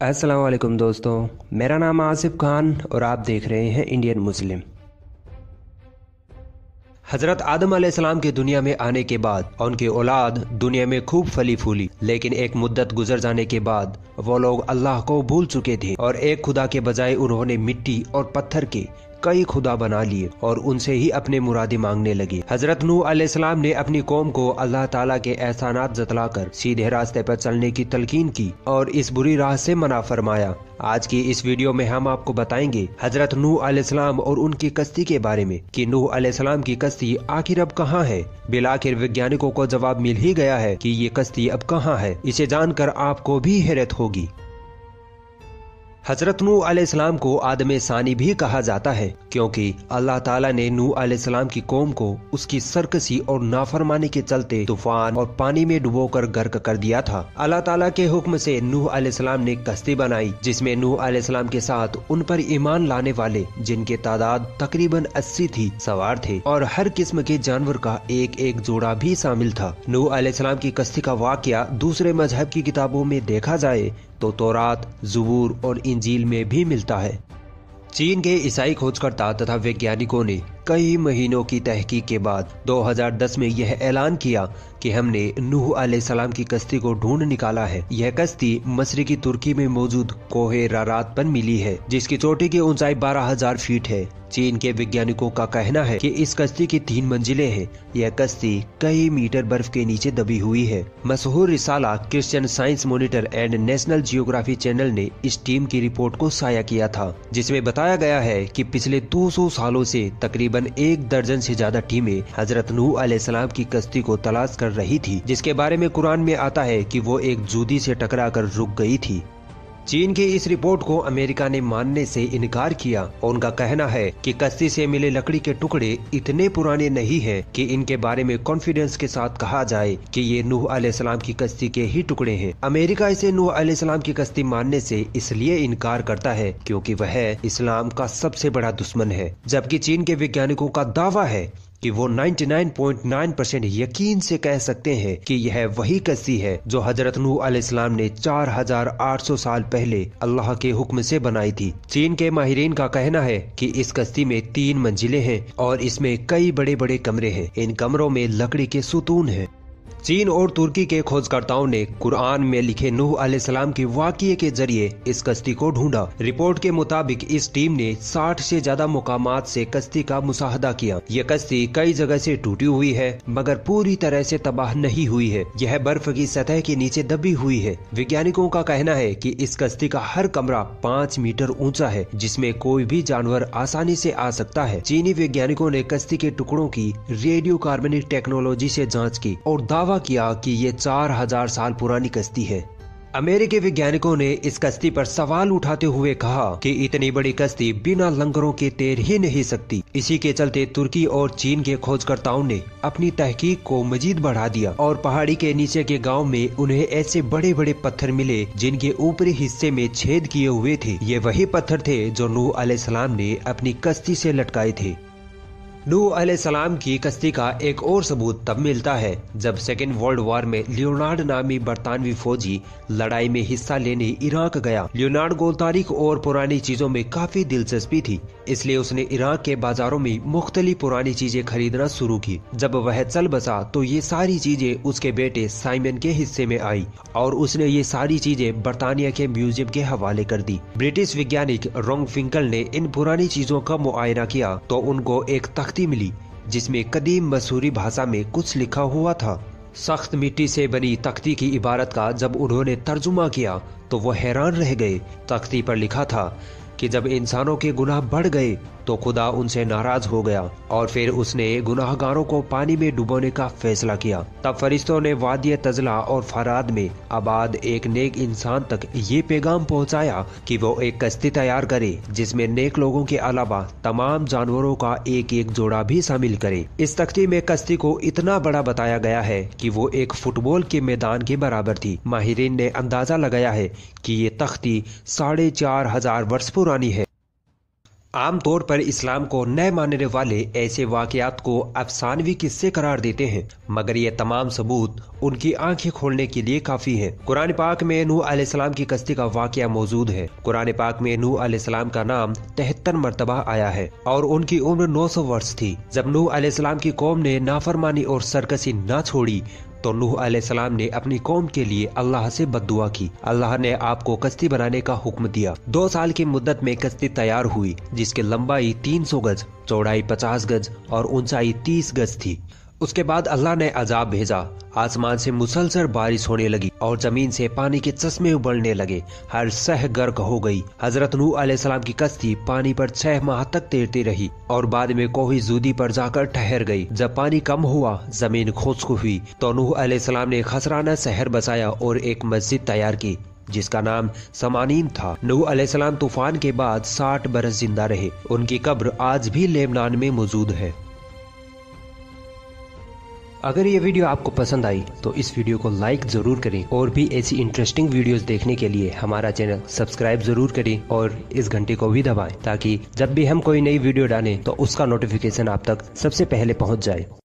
السلام علیکم دوستوں میرا نام آصف خان اور آپ دیکھ رہے ہیں انڈین مسلم حضرت آدم علیہ السلام کے دنیا میں آنے کے بعد ان کی اولاد دنیا میں خوب پھلی پھولی، لیکن ایک مدت گزر جانے کے بعد وہ لوگ اللہ کو بھول چکے تھے اور ایک خدا کے بجائے انہوں نے مٹی اور پتھر کے کئی خدا بنا لیے اور ان سے ہی اپنے مرادی مانگنے لگی۔ حضرت نو علیہ السلام نے اپنی قوم کو اللہ تعالیٰ کے احسانات جتلا کر سیدھے راستے پر چلنے کی تلقین کی اور اس بری راہ سے منع فرمایا۔ آج کی اس ویڈیو میں ہم آپ کو بتائیں گے حضرت نو علیہ السلام اور ان کی کشتی کے بارے میں کہ نو علیہ السلام کی کشتی آخر اب کہاں ہے۔ بلاخر ویگیانکوں کو جواب مل ہی گیا ہے کہ یہ کشتی اب کہاں ہے۔ اسے جان کر آپ کو بھی حیرت ہوگی۔ حضرت نو علیہ السلام کو آدم ثانی بھی کہا جاتا ہے، کیونکہ اللہ تعالیٰ نے نو علیہ السلام کی قوم کو اس کی سرکسی اور نافرمانی کے چلتے طوفان اور پانی میں ڈبو کر گرک کر دیا تھا۔ اللہ تعالیٰ کے حکم سے نو علیہ السلام نے کشتی بنائی، جس میں نو علیہ السلام کے ساتھ ان پر ایمان لانے والے، جن کے تعداد تقریباً اسی تھی، سوار تھے۔ اور ہر قسم کے جانور کا ایک ایک جوڑا بھی شامل تھا۔ نو علیہ السلام کی کشتی کا واقعہ دوسرے مذہب کی کتابوں میں دیکھا جائے تو تورات، زبور اور انجیل میں بھی ملتا ہے۔ چین کے عیسائی کھوج کرتا تتھا ویگیانکوں نے کئی مہینوں کی تحقیق کے بعد دو ہزار دس میں یہ اعلان کیا کہ ہم نے نوح علیہ السلام کی کشتی کو ڈھونڈ نکالا ہے۔ یہ کشتی مشرقی ترکی میں موجود کوہ رارات پر ملی ہے، جس کی چوٹی کی اونچائی بارہ ہزار فیٹ ہے۔ چین کے ویگیانکوں کا کہنا ہے کہ اس کشتی کی تین منزلیں ہیں۔ یہ کشتی کئی میٹر برف کے نیچے دبی ہوئی ہے۔ مشہور رسالہ Christian Science Monitor and National Geography channel نے اس ٹیم کی رپورٹ کو سایہ کیا تھا، جس میں بتایا گیا ہے کہ پچھلے دو سو سالوں سے تقریباً ایک درجن سے زیادہ ٹیمیں حضرت نو علیہ السلام کی کشتی کو تلاش کر رہی تھی، جس کے بارے میں قرآن میں آتا ہے کہ وہ ایک جودی سے ٹکرا کر رک گئی تھی۔ چین کی اس رپورٹ کو امریکہ نے ماننے سے انکار کیا اور ان کا کہنا ہے کہ کشتی سے ملے لکڑی کے ٹکڑے اتنے پرانے نہیں ہیں کہ ان کے بارے میں کانفیڈنس کے ساتھ کہا جائے کہ یہ نوح علیہ السلام کی کشتی کے ہی ٹکڑے ہیں۔ امریکہ اسے نوح علیہ السلام کی کشتی ماننے سے اس لیے انکار کرتا ہے کیونکہ وہ اسلام کا سب سے بڑا دشمن ہے۔ جبکہ چین کے ویگیانکوں کا دعویٰ ہے کہ وہ 99.9% یقین سے کہہ سکتے ہیں کہ یہ وہی کشتی ہے جو حضرت نو علیہ السلام نے چار ہزار آٹھ سو سال پہلے اللہ کے حکم سے بنائی تھی چین کے ماہرین کا کہنا ہے کہ اس کشتی میں تین منزلیں ہیں اور اس میں کئی بڑے بڑے کمرے ہیں ان کمروں میں لکڑی کے ستون ہیں چین اور ترکی کے کھوج کرتاؤں نے قرآن میں لکھے نوح علیہ السلام کے واقعے کے ذریعے اس کشتی کو ڈھونڈا۔ رپورٹ کے مطابق اس ٹیم نے ساٹھ سے زیادہ مقامات سے کشتی کا مشاہدہ کیا۔ یہ کشتی کئی جگہ سے ٹوٹی ہوئی ہے، مگر پوری طرح سے تباہ نہیں ہوئی ہے۔ یہ برف کی سطح کے نیچے دبی ہوئی ہے۔ ویگیانکوں کا کہنا ہے کہ اس کشتی کا ہر کمرہ پانچ میٹر اونچا ہے، جس میں کوئی بھی جانور آسانی سے آ سکتا ہے۔ چینی ویگیانکوں نے کشتی کے ٹکڑوں کی ریڈیو کاربنک ٹیکنالوجی سے جانچ کی اور دعویٰ کیا کہ یہ چار ہزار سال پرانی کشتی ہے۔ امریکی ویگیانکوں نے اس کشتی پر سوال اٹھاتے ہوئے کہا کہ اتنی بڑی کشتی بنا لنگروں کے تیر ہی نہیں سکتی۔ اسی کے چلتے ترکی اور چین کے کھوج کرتاؤں نے اپنی تحقیق کو مزید بڑھا دیا اور پہاڑی کے نیچے کے گاؤں میں انہیں ایسے بڑے بڑے پتھر ملے جن کے اوپری حصے میں چھید کیے ہوئے تھے۔ یہ وہی پتھر تھے جو نو علیہ السلام نے اپنی کشتی سے لٹکائے تھے۔ نو علیہ السلام کی کشتی کا ایک اور ثبوت تب ملتا ہے جب سیکنڈ ورلڈ وار میں لیونارڈ نامی برطانوی فوجی لڑائی میں حصہ لینے عراق گیا۔ لیونارڈ کو تاریخ اور پرانی چیزوں میں کافی دلچسپی تھی۔ اس لیے اس نے عراق کے بازاروں میں مختلف پرانی چیزیں خریدنا شروع کی۔ جب وہ چل بسا تو یہ ساری چیزیں اس کے بیٹے سائمن کے حصے میں آئی اور اس نے یہ ساری چیزیں برطانیہ کے میوزیم کے حوالے کر دی۔ برٹش ویگیانک رونگ فنکل نے ان پرانی چیزوں کا معائنہ کیا تو ان کو ایک تختی ملی، جس میں قدیم مسوری بھاشا میں کچھ لکھا ہوا تھا۔ سخت مٹی سے بنی تختی کی عبارت کا جب انہوں نے ترجمہ کیا تو وہ حیران رہ گئے۔ تختی پر لکھا تھا کہ جب انسانوں کے گناہ بڑھ گئے تو خدا ان سے ناراض ہو گیا اور پھر اس نے گناہ گاروں کو پانی میں ڈبونے کا فیصلہ کیا۔ تب فرشتوں نے وادی تزلہ اور فراد میں آباد ایک نیک انسان تک یہ پیغام پہنچایا کہ وہ ایک کشتی تیار کرے جس میں نیک لوگوں کے علاوہ تمام جانوروں کا ایک ایک جوڑا بھی شامل کرے۔ اس تختی میں کشتی کو اتنا بڑا بتایا گیا ہے کہ وہ ایک فٹ بال کے میدان کے برابر تھی۔ ماہرین نے اندازہ لگایا ہے کہ یہ تختی ساڑھے چار ہزار ورس پرانی ہے۔ عام طور پر اسلام کو نئے ماننے والے ایسے واقعات کو افسانوی قصے قرار دیتے ہیں، مگر یہ تمام ثبوت ان کی آنکھیں کھولنے کے لیے کافی ہیں۔ قرآن پاک میں نو علیہ السلام کی کشتی کا واقعہ موجود ہے۔ قرآن پاک میں نو علیہ السلام کا نام تہتر مرتبہ آیا ہے اور ان کی عمر نو سو ورس تھی۔ جب نو علیہ السلام کی قوم نے نافرمانی اور سرکسی نہ چھوڑی تو نوح علیہ السلام نے اپنی قوم کے لیے اللہ سے بد دعا کی۔ اللہ نے آپ کو کشتی بنانے کا حکم دیا۔ دو سال کی مدت میں کشتی تیار ہوئی، جس کی لمبائی تین سو گز، چوڑائی پچاس گز اور اونچائی تیس گز تھی۔ اس کے بعد اللہ نے عذاب بھیجا۔ آسمان سے مسلسل بارش ہونے لگی اور زمین سے پانی کے چشمے ابلنے لگے۔ ہر سہ گرک ہو گئی۔ حضرت نو علیہ السلام کی کشتی پانی پر چھ ماہ تک تیرتی رہی اور بعد میں کوئی زودی پر جا کر ٹھہر گئی۔ جب پانی کم ہوا، زمین خشک ہوئی۔ تو نوح علیہ السلام نے خسرانہ شہر بسایا اور ایک مسجد تیار کی، جس کا نام سمانین تھا۔ نوح علیہ السلام طوفان کے بعد ساٹھ برس زندہ رہے۔ ان کی قبر آج بھی لیبنان میں موجود ہے۔ اگر یہ ویڈیو آپ کو پسند آئی تو اس ویڈیو کو لائک ضرور کریں اور بھی ایسی انٹرسٹنگ ویڈیوز دیکھنے کے لیے ہمارا چینل سبسکرائب ضرور کریں اور اس گھنٹے کو بھی دبائیں تاکہ جب بھی ہم کوئی نئی ویڈیو ڈالیں تو اس کا نوٹیفیکیشن آپ تک سب سے پہلے پہنچ جائے۔